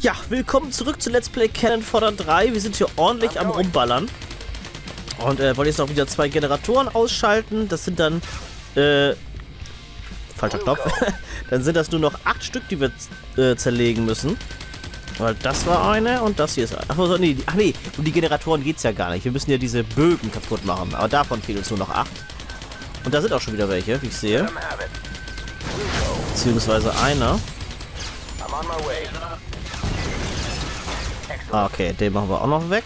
Ja, willkommen zurück zu Let's Play Cannon Fodder 3. Wir sind hier ordentlich am rumballern. Und äh, wollen jetzt noch wieder zwei Generatoren ausschalten. Das sind dann, äh, falscher Knopf. dann sind das nur noch acht Stück, die wir äh, zerlegen müssen. Weil das war eine und das hier ist eine. Ach, so, nee, ach nee, um die Generatoren geht es ja gar nicht. Wir müssen ja diese Bögen kaputt machen. Aber davon fehlen uns nur noch acht. Und da sind auch schon wieder welche, wie ich sehe. Beziehungsweise einer. Ah, okay, den machen wir auch noch weg.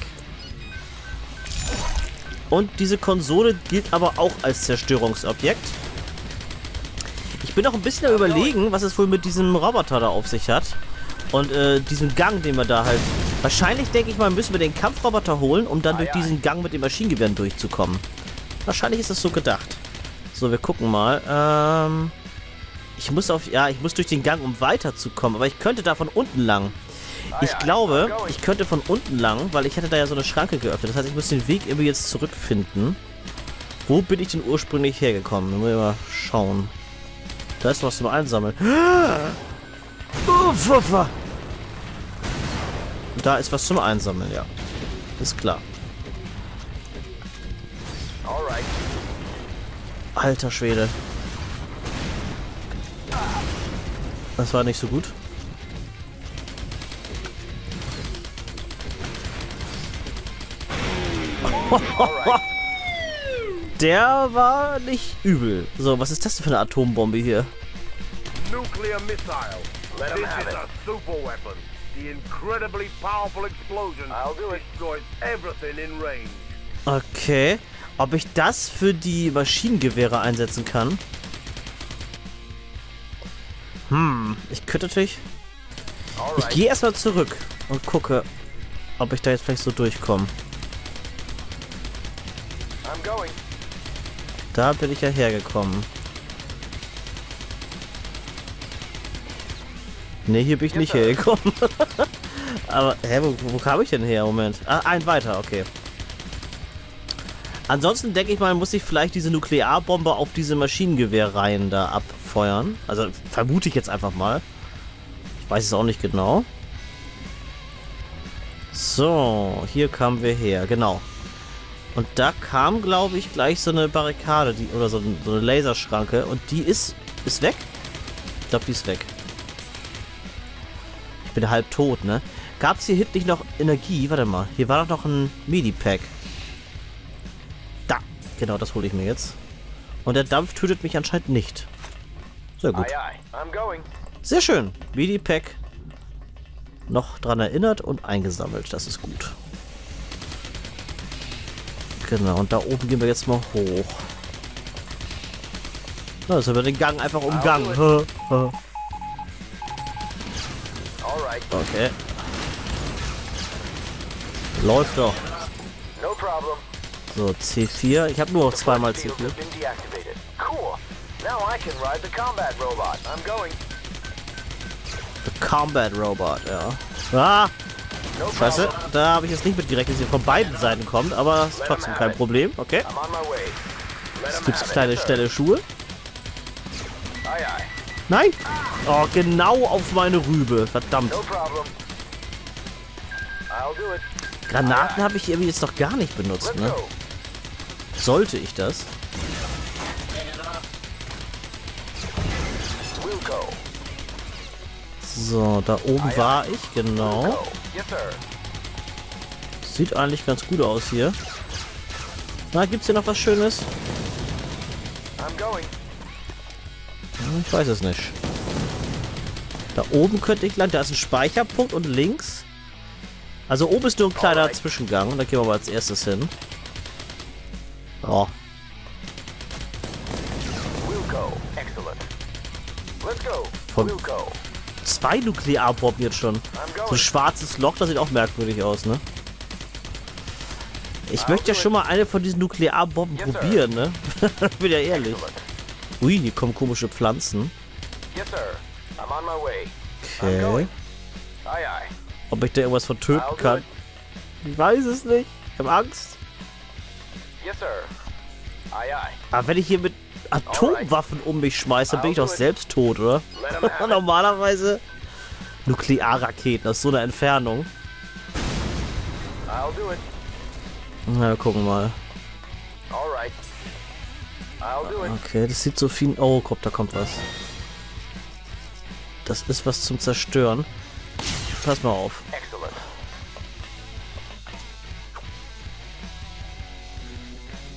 Und diese Konsole gilt aber auch als Zerstörungsobjekt. Ich bin noch ein bisschen am überlegen, was es wohl mit diesem Roboter da auf sich hat. Und äh, diesen Gang, den wir da halt... Wahrscheinlich, denke ich mal, müssen wir den Kampfroboter holen, um dann durch diesen Gang mit den Maschinengewehren durchzukommen. Wahrscheinlich ist das so gedacht. So, wir gucken mal. Ähm... Ich muss auf... Ja, ich muss durch den Gang, um weiterzukommen. Aber ich könnte da von unten lang. Ich glaube, ich könnte von unten lang, weil ich hätte da ja so eine Schranke geöffnet. Das heißt, ich muss den Weg irgendwie jetzt zurückfinden. Wo bin ich denn ursprünglich hergekommen? Da muss ich mal schauen. Da ist was zum Einsammeln. Da ist was zum Einsammeln, ja. Ist klar. Alter Schwede. Das war nicht so gut. Der war nicht übel. So, was ist das denn für eine Atombombe hier? Nuclear missile. Let This is it. a super weapon. The incredibly powerful explosion destroys everything in range. Okay. Ob ich das für die Maschinengewehre einsetzen kann? Hm, ich könnte natürlich... Ich gehe erstmal zurück und gucke, ob ich da jetzt vielleicht so durchkomme. Da bin ich ja hergekommen. Ne, hier bin ich nicht hergekommen. Aber, hä, wo, wo, kam ich denn her? Moment. Ah, ein weiter, okay. Ansonsten denke ich mal, muss ich vielleicht diese Nuklearbombe auf diese Maschinengewehrreihen da abfeuern. Also vermute ich jetzt einfach mal. Ich weiß es auch nicht genau. So, hier kamen wir her, genau. Und da kam, glaube ich, gleich so eine Barrikade, die, oder so, so eine Laserschranke. Und die ist, ist weg? Ich glaube, die ist weg. Ich bin halb tot, ne? Gab es hier hinten nicht noch Energie? Warte mal, hier war doch noch ein Medipack. Da, genau, das hole ich mir jetzt. Und der Dampf tötet mich anscheinend nicht. Sehr gut. Sehr schön. Medipack noch dran erinnert und eingesammelt. Das ist gut. Genau, und da oben gehen wir jetzt mal hoch. Na, jetzt haben wir den Gang einfach umgangen. Okay. Läuft doch. So, C4. Ich habe nur noch zweimal C4. The Combat Robot, ja. Ah! Scheiße, da habe ich jetzt nicht mit gerechnet, dass sie von beiden Seiten kommt, aber ist trotzdem kein Problem. Okay. Jetzt gibt es kleine schnelle Schuhe. Nein! Oh, genau auf meine Rübe. Verdammt. Granaten habe ich irgendwie jetzt noch gar nicht benutzt, ne? Sollte ich das? So, da oben war ich, genau. Sieht eigentlich ganz gut aus hier. Na, gibt's hier noch was Schönes? Ich weiß es nicht. Da oben könnte ich lang. Da ist ein Speicherpunkt und links. Also oben ist nur ein kleiner Zwischengang. Da gehen wir mal als erstes hin. Oh. Von zwei Nuklearbomben jetzt schon. So ein schwarzes Loch, das sieht auch merkwürdig aus, ne? Ich möchte ja schon mal eine von diesen Nuklearbomben probieren, ne? Bin ja ehrlich. Ui, hier kommen komische Pflanzen. Okay. Ob ich da irgendwas von töten kann? Ich weiß es nicht. Ich habe Angst. Aber wenn ich hier mit Atomwaffen um mich schmeiße, dann bin ich doch selbst tot, oder? Normalerweise Nuklearraketen aus so einer Entfernung. I'll do it. Na, wir gucken mal. All right. I'll do it. Okay, das sieht so viel... Oh, guck, da kommt was. Das ist was zum Zerstören. Pass mal auf.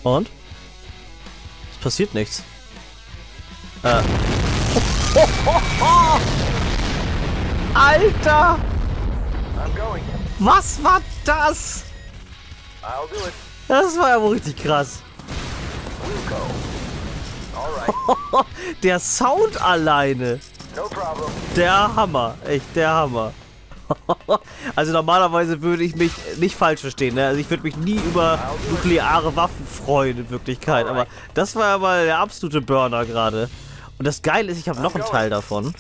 Und? Es passiert nichts. Äh. Alter! I'm going. Was war das? Das war ja wohl richtig krass. Der Sound alleine. Der Hammer. Echt der Hammer. Also normalerweise würde ich mich nicht falsch verstehen. Ne? Also ich würde mich nie über nukleare Waffen freuen in Wirklichkeit. Aber das war ja mal der absolute Burner gerade. Und das Geile ist, ich habe noch einen Teil davon.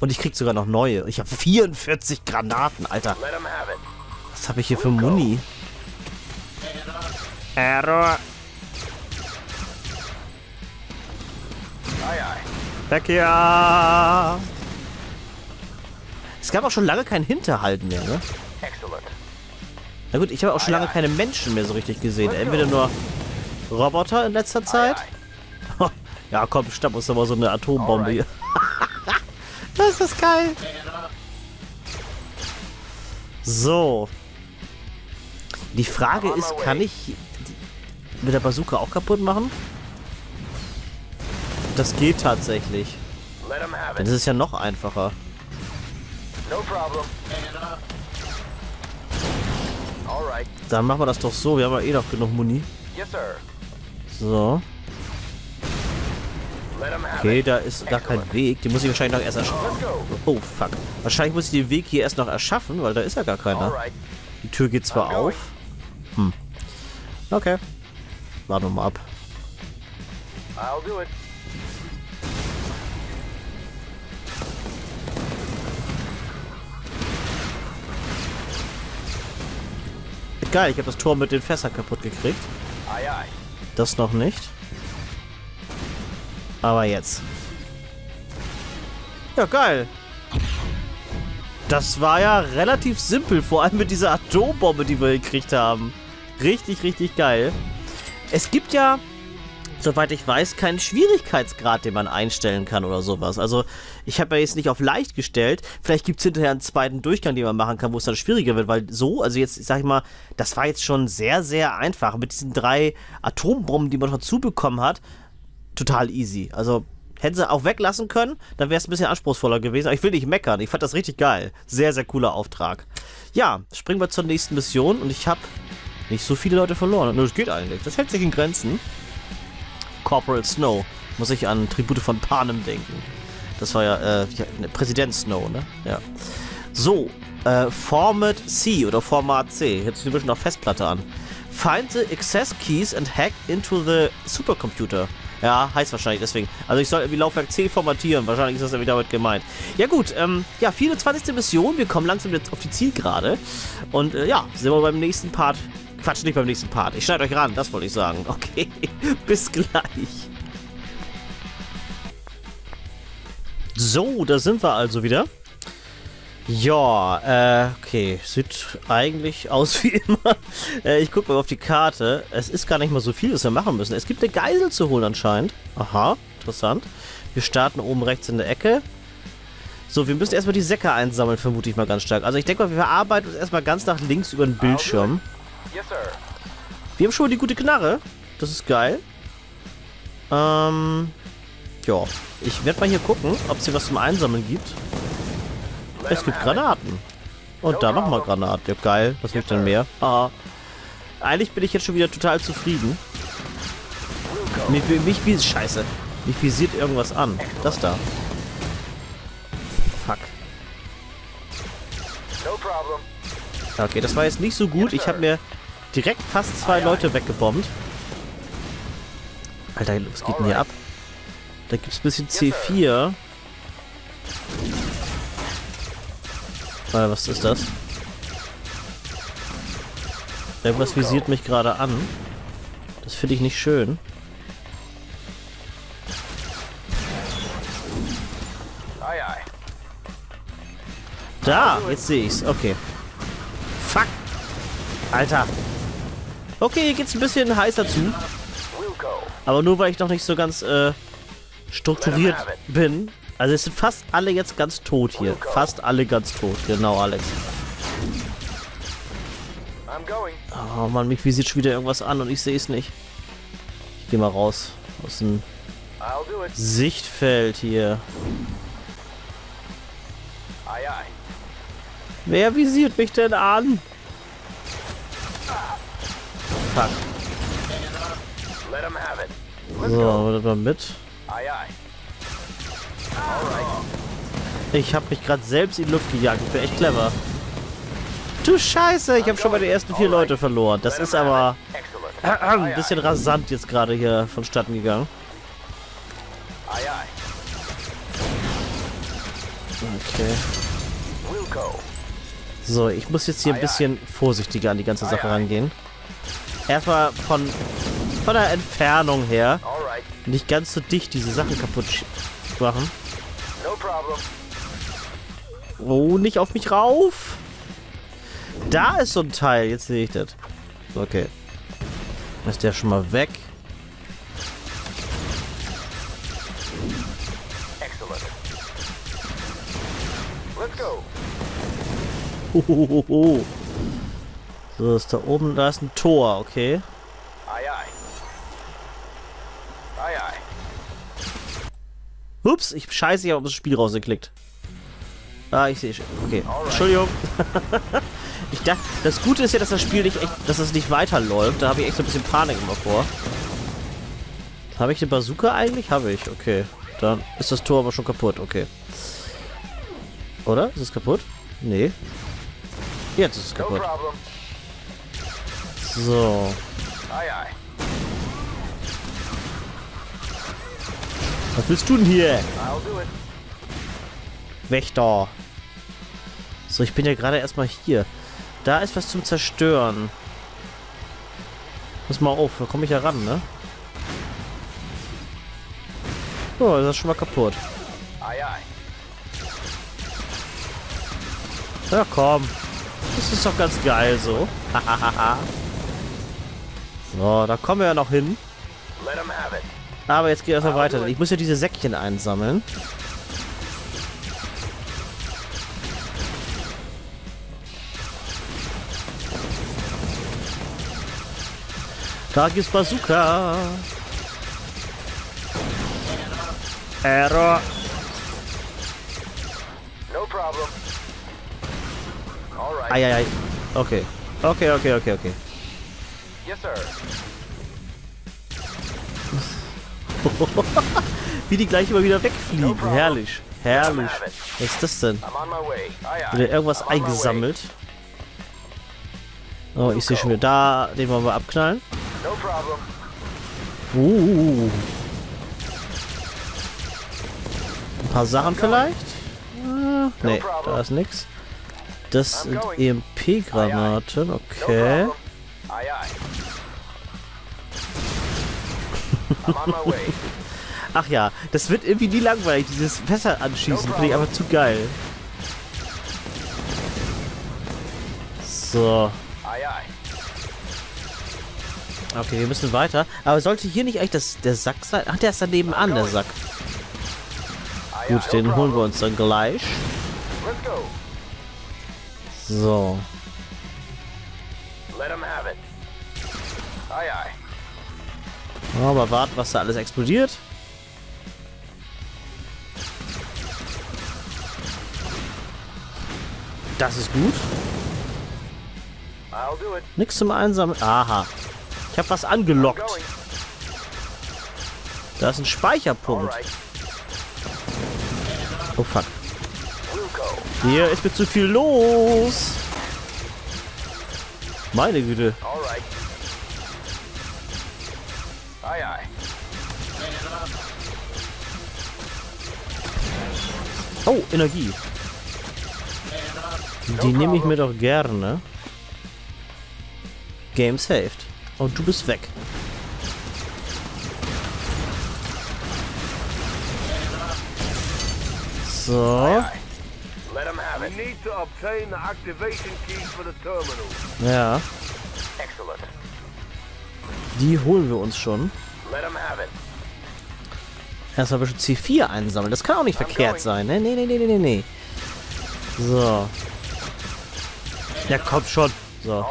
Und ich krieg sogar noch neue. Ich habe 44 Granaten, Alter. Was habe ich hier für Muni? Error. Weg hier. Es gab auch schon lange kein Hinterhalt mehr, ne? Na gut, ich habe auch schon lange keine Menschen mehr so richtig gesehen. Entweder nur Roboter in letzter Zeit. Ja, komm, schnapp uns doch mal so eine Atombombe hier. das ist geil. So. Die Frage ist, kann ich mit der Bazooka auch kaputt machen? Das geht tatsächlich. Dann it. ist es ja noch einfacher. Dann machen wir das doch so. Wir haben ja eh noch genug Muni. So. Okay, da ist gar kein Weg. Den muss ich wahrscheinlich noch erst erschaffen. Oh, fuck. Wahrscheinlich muss ich den Weg hier erst noch erschaffen, weil da ist ja gar keiner. Die Tür geht zwar auf. Hm. Okay. Warten wir mal ab. I'll do it. Geil, ich habe das Tor mit den Fässern kaputt gekriegt. Aye, aye. Das noch nicht. Aber jetzt. Ja, geil. Das war ja relativ simpel, vor allem mit dieser Atombombe, die wir gekriegt haben. Richtig, richtig geil. Es gibt ja, soweit ich weiß, keinen Schwierigkeitsgrad, den man einstellen kann oder sowas. Also, ich habe ja jetzt nicht auf leicht gestellt. Vielleicht gibt es hinterher einen zweiten Durchgang, den man machen kann, wo es dann schwieriger wird, weil so, also jetzt, sag ich mal, das war jetzt schon sehr, sehr einfach. Mit diesen drei Atombomben, die man dazu bekommen hat, total easy. Also, hätten sie auch weglassen können, dann wäre es ein bisschen anspruchsvoller gewesen. Aber ich will nicht meckern. Ich fand das richtig geil. Sehr, sehr cooler Auftrag. Ja, springen wir zur nächsten Mission und ich habe nicht so viele Leute verloren. Nur das geht eigentlich. Das hält sich in Grenzen. Corporal Snow. Muss ich an Tribute von Panem denken. Das war ja, äh, ne, Präsident Snow, ne? Ja. So, äh, Format C oder Format C. Hört sich ein bisschen nach Festplatte an. Find the access keys and hack into the supercomputer. Ja, heißt wahrscheinlich deswegen. Also ich soll irgendwie Laufwerk C formatieren. Wahrscheinlich ist das wieder damit gemeint. Ja gut, ähm, ja, 24. Mission. Wir kommen langsam jetzt auf die Zielgerade. Und äh, ja, sind wir beim nächsten Part. Quatsch, nicht beim nächsten Part. Ich schneide euch ran, das wollte ich sagen. Okay, bis gleich. So, da sind wir also wieder. Ja, äh, okay. Sieht eigentlich aus wie immer. Äh, ich gucke mal auf die Karte. Es ist gar nicht mal so viel, was wir machen müssen. Es gibt eine Geisel zu holen anscheinend. Aha, interessant. Wir starten oben rechts in der Ecke. So, wir müssen erstmal die Säcke einsammeln, vermute ich mal ganz stark. Also ich denke mal, wir arbeiten uns erstmal ganz nach links über den Bildschirm. Yes, sir. Wir haben schon mal die gute Knarre. Das ist geil. Ähm, ja. Ich werde mal hier gucken, ob es hier was zum Einsammeln gibt. Es gibt. Granaten. Und da nochmal Granaten. Ja, geil. Was will ich denn mehr? Ah. Eigentlich bin ich jetzt schon wieder total zufrieden. Mich, mich wie Scheiße. Mich visiert irgendwas an. Das da. Fuck. No problem. Okay, das war jetzt nicht so gut. Ich habe mir direkt fast zwei Leute weggebombt. Alter, was geht denn hier ab? Da gibt's ein bisschen C4. Äh, was ist das? Irgendwas visiert mich gerade an. Das finde ich nicht schön. Da, jetzt sehe ich's. Okay. Fuck. Alter. Okay, hier geht's ein bisschen heißer zu. Aber nur weil ich noch nicht so ganz äh, strukturiert bin. Also es sind fast alle jetzt ganz tot hier. Fast alle ganz tot. Genau, Alex. Oh Mann, mich visiert schon wieder irgendwas an und ich sehe es nicht. Ich geh mal raus. Aus dem. Sichtfeld hier. Wer visiert mich denn an? Fuck. So, warte mal mit. Ich habe mich gerade selbst in die Luft gejagt. Ich bin echt clever. Du Scheiße, ich habe schon meine ersten vier Leute verloren. Das ist aber ein bisschen rasant jetzt gerade hier vonstatten gegangen. Okay. So, ich muss jetzt hier ein bisschen vorsichtiger an die ganze Sache rangehen. Erstmal von, von der Entfernung her nicht ganz so dicht diese Sachen kaputt machen. Oh, nicht auf mich rauf. Da ist so ein Teil. Jetzt sehe ich das. Okay. Ist der schon mal weg? Excellent. Let's go. So, ist da oben, da ist ein Tor, okay. Aye, aye. Aye, aye. Ups, ich scheiße, ich habe das Spiel rausgeklickt. Ah, ich sehe schon. Okay. Entschuldigung. ich dachte, das Gute ist ja, dass das Spiel nicht echt, dass es nicht weiterläuft. Da habe ich echt so ein bisschen Panik immer vor. Habe ich eine Bazooka eigentlich? Habe ich, okay. Dann ist das Tor aber schon kaputt, okay. Oder? Ist es kaputt? Nee. Jetzt ist es No kaputt. problem. So. Was willst du denn hier? Wächter. So, ich bin ja gerade erstmal hier. Da ist was zum Zerstören. Pass mal auf, da komme ich ja ran, ne? Oh, das ist schon mal kaputt. Aye. Ja, komm. Das ist doch ganz geil so. so, da kommen wir ja noch hin. Aber jetzt geht erstmal weiter. Ich muss ja diese Säckchen einsammeln. Da gibt's Bazooka. Error. No problem. All right. Eieiei. Okay. Okay, okay, okay, okay. Yes, sir. Wie die gleich immer wieder wegfliegen. Herrlich. Herrlich. Was ist das denn? Wieder irgendwas eingesammelt. Oh, ich sehe schon wieder. Da, den wollen wir abknallen. Uh. Ein paar Sachen vielleicht? Äh, nee, da ist nix. Das sind EMP-Granaten, okay. Ach ja, das wird irgendwie nie langweilig, dieses Fässer anschießen. Finde ich einfach zu geil. So. Okay, wir müssen weiter. Aber sollte hier nicht eigentlich das, der Sack sein? Ach, der ist daneben an, der Sack. Gut, den holen wir uns dann gleich. So. Let him have it. Aber warten, was da alles explodiert. Das ist gut. Nichts zum Einsammeln. Aha. Ich habe was angelockt. Da ist ein Speicherpunkt. Oh fuck. Hier ist mir zu viel los. Meine Güte. All Aye, aye. Oh, Energie. Die nehme ich mir doch gerne. Game saved. Und du bist weg. So. Aye, aye. Let him have have We it. need to obtain the activation keys for the terminal. Ja, Excellent. Die holen wir uns schon. Erstmal ein bisschen C4 einsammeln. Das kann auch nicht I'm verkehrt going. sein. Ne, nee, nee, nee, nee, nee. So. Ja, komm schon. So.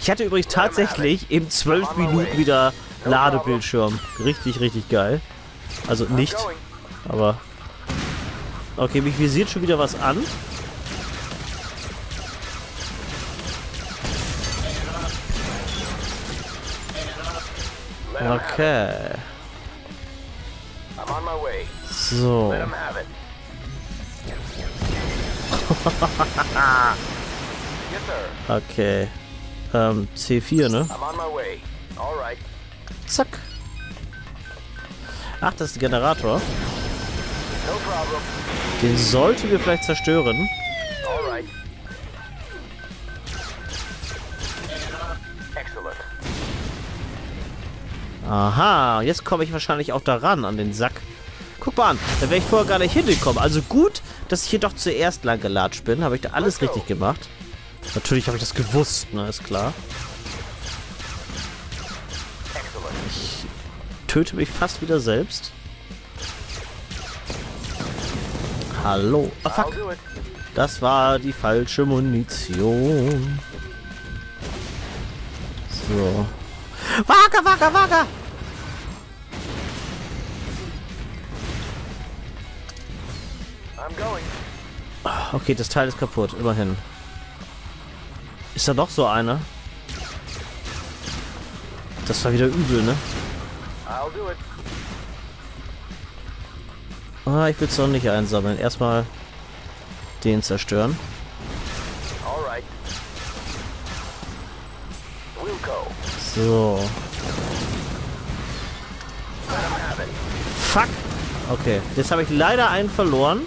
Ich hatte übrigens tatsächlich im 12 Minuten wieder Ladebildschirm. Richtig, richtig geil. Also nicht, aber... Okay, mich visiert schon wieder was an. Okay. I'm on my way. So. Okay. Ähm, C4, ne? I'm on my way. All right. Zack. Ach, das ist der Generator. Den sollten wir vielleicht zerstören. Aha, jetzt komme ich wahrscheinlich auch daran an den Sack. Guck mal an, da wäre ich vorher gar nicht hingekommen. Also gut, dass ich hier doch zuerst lang gelatscht bin. Habe ich da alles richtig gemacht. Natürlich habe ich das gewusst, ne, ist klar. Excellent. Töte mich fast wieder selbst. Hallo. Ah, I'll fuck. Das war die falsche Munition. So. Wager, wager, wager! Okay, das Teil ist kaputt, immerhin. Ist da noch so einer? Das war wieder übel, ne? Ah, ich will es doch nicht einsammeln. Erstmal den zerstören. So. Fuck! Okay, jetzt habe ich leider einen verloren.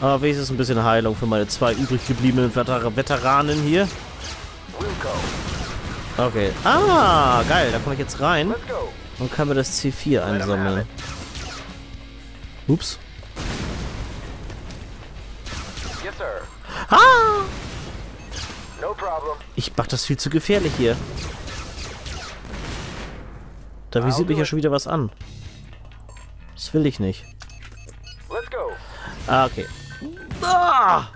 Aber wenigstens ein bisschen Heilung für meine zwei übrig gebliebenen Veter Veteranen hier. Okay. Ah, geil. Da komme ich jetzt rein und kann mir das C4 einsammeln. Ups. Ah! Ich mach das viel zu gefährlich hier. Da visiert mich ja schon wieder was an. Das will ich nicht. Ah, okay. Ah!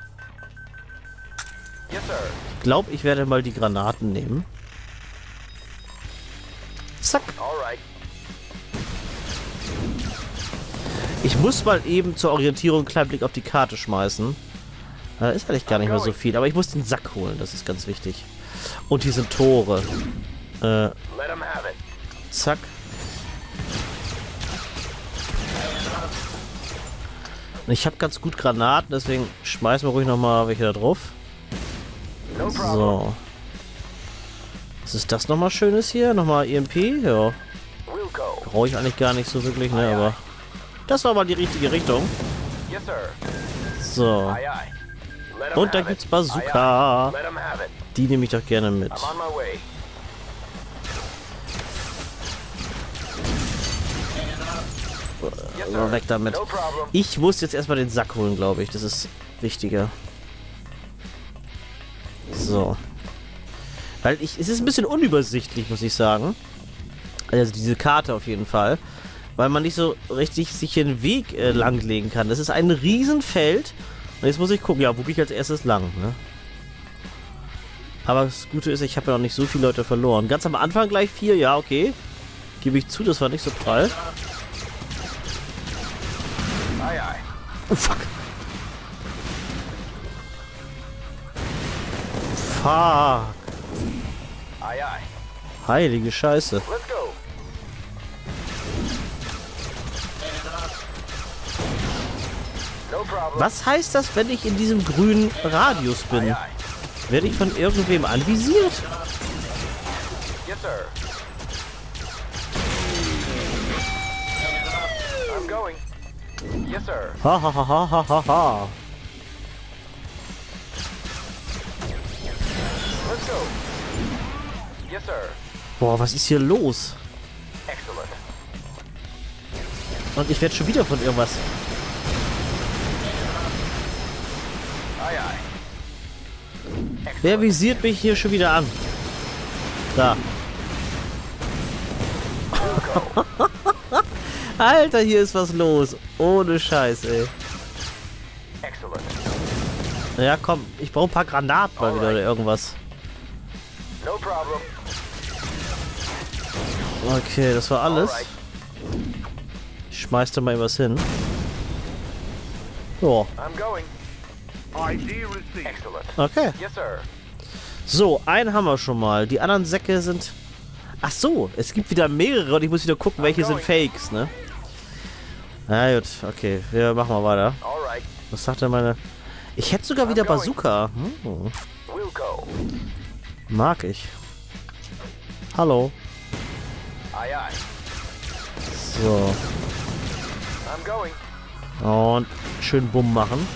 Ich glaube, ich werde mal die Granaten nehmen. Zack. Ich muss mal eben zur Orientierung einen kleinen Blick auf die Karte schmeißen. Da ist eigentlich gar nicht mehr so viel, aber ich muss den Sack holen, das ist ganz wichtig. Und hier sind Tore. Äh, zack. Ich habe ganz gut Granaten, deswegen schmeißen wir ruhig nochmal welche da drauf. So. Was ist das nochmal Schönes hier? Nochmal EMP? Ja. Brauche ich eigentlich gar nicht so wirklich, ne? Aber das war mal die richtige Richtung. So. Und da gibt's. Bazooka. Die nehme ich doch gerne mit. Sir. weg damit. Ich muss jetzt erstmal den Sack holen, glaube ich. Das ist wichtiger. So. Weil ich, es ist ein bisschen unübersichtlich, muss ich sagen. Also diese Karte auf jeden Fall. Weil man nicht so richtig sich einen Weg äh, langlegen kann. Das ist ein Riesenfeld. Und jetzt muss ich gucken, ja, wo gehe ich als erstes lang, ne? Aber das Gute ist, ich habe ja noch nicht so viele Leute verloren. Ganz am Anfang gleich vier, ja, okay. Gebe ich zu, das war nicht so prall. Oh, fuck. Fuck. Aye, aye. Heilige Scheiße. Let's go. Was heißt das, wenn ich in diesem grünen Radius bin? Werde ich von irgendwem anvisiert? Yes, sir. Yes, sir. Ha ha ha ha ha ha ha. Let's go. Yes, sir. Boah, was ist hier los? Excellent. Und ich werde schon wieder von irgendwas. Aye, aye. Wer visiert mich hier schon wieder an? Da. Alter, hier ist was los. Ohne Scheiß, ey. Ja, komm, ich brauche ein paar Granaten mal wieder oder irgendwas. No problem. Okay, das war alles. Ich schmeiß da mal was hin. Excellent. okay. Yes, sir. So, einen haben wir schon mal. Die anderen Säcke sind... Ach so, es gibt wieder mehrere und ich muss wieder gucken, welche sind Fakes, ne? Na gut, okay, wir machen mal weiter. Was sagt denn meine... Ich hätte sogar wieder Bazooka. Hm, mag ich. Hallo. So. Und schön Bumm machen.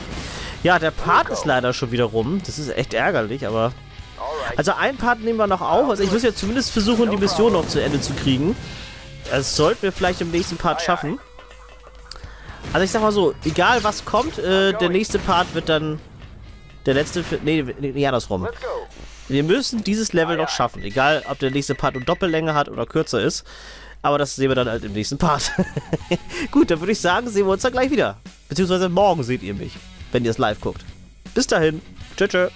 Ja, der Part ist leider schon wieder rum. Das ist echt ärgerlich, aber... Also ein Part nehmen wir noch auf. Also ich muss jetzt zumindest versuchen, die Mission noch zu Ende zu kriegen. Das sollten wir vielleicht im nächsten Part schaffen. Also ich sag mal so, egal was kommt, äh, der nächste Part wird dann... Der letzte... Nee, nee, andersrum. Wir müssen dieses Level noch schaffen. Egal, ob der nächste Part eine Doppellänge hat oder kürzer ist. Aber das sehen wir dann halt im nächsten Part. Gut, dann würde ich sagen, sehen wir uns dann gleich wieder. Beziehungsweise morgen seht ihr mich, wenn ihr es live guckt. Bis dahin. Tschö, tschö.